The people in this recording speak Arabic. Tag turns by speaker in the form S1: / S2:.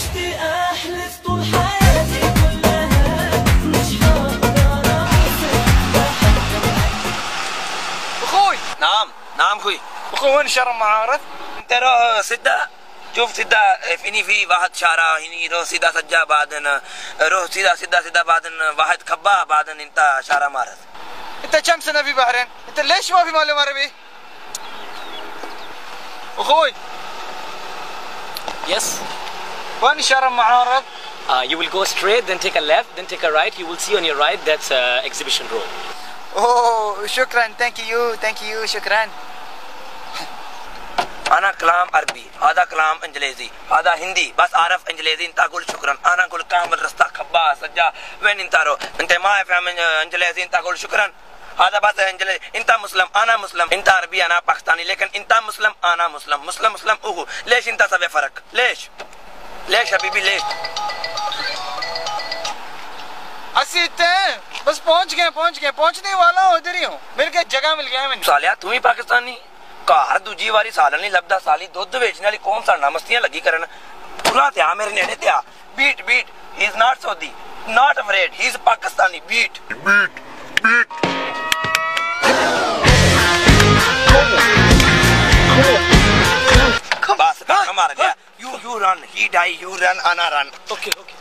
S1: عشت أحلف طول حياتي كلها مش هقدر احسن
S2: أخوي
S3: نعم نعم أخوي
S2: أخوي وين شارع معارض؟
S3: أنت روح سده شوف سده فيني في واحد شارع هني روح سيدا سجا بعدين روح سيدا سيدا سيدا بعدين واحد كبا بعدين إنت شارع مارس
S2: أنت كم سنة في بحرين؟ أنت ليش ما في معلم عربي؟ أخوي
S4: Yes.
S2: وين شارع معارض؟
S4: Uh, you will go straight, then take a left, then take a right. You will see on your right that's uh, exhibition road.
S2: اوه شكرا. thank you thank you شكرا.
S3: أنا كلام عربي. هذا كلام إنجليزي. هذا هندي. بس أعرف إنجليزي. انت أقول شكرا. أنا أقول كامل رستا كبا سجا. وين انت رو؟ انت ما فاهم إنجليزي. انت أقول شكرا. هذا بس إنجليزي. انت مسلم. أنا مسلم. انت عربي. أنا باكستاني. لكن انت مسلم. أنا مسلم. مسلم مسلم. اوه ليش انت سوي فرق؟ ليش؟ लेश हबीबी लेश
S2: अस्सी इतने हैं बस पहुँच गए पहुँच गए पहुँचने वाला हूँ इधर ही हूँ मेरे के जगह मिल गया मैंने
S3: सालिया तू ही पाकिस्तानी ਘਰ ਦੂਜੀ ਵਾਰੀ ਸਾਲਣ ਨਹੀਂ ਲੱਭਦਾ ਸਾਲੀ ਦੁੱਧ ਵੇਚਣ ਵਾਲੀ ਕੌਣ ਸਾਡਾ ਮਸਤੀਆਂ ਲੱਗੀ ਕਰਨ ਪੂਰਾ ਧਿਆ ਮੇਰੇ ਨੇੜੇ ਧਿਆ beat beat he is not Saudi not afraid he is Pakistani beat beat beat ਬਸ ਕੰਮ ਮਾਰ ਗਿਆ you run, he die, you run, and I run.
S4: Okay, okay.